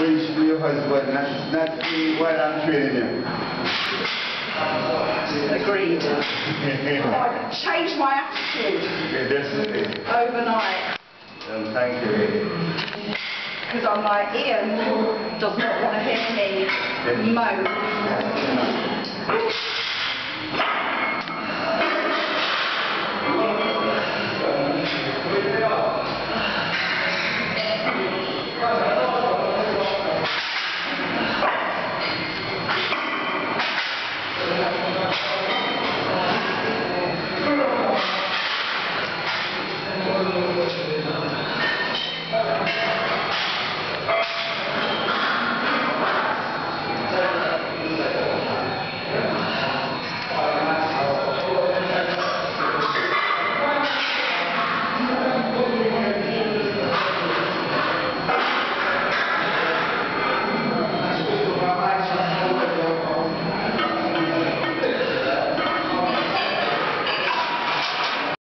wish your husband not, not me while I'm training him. Agreed. I changed my attitude Yeah, definitely. overnight Um, thank you. because I'm like, Ian does not want to hear me moan.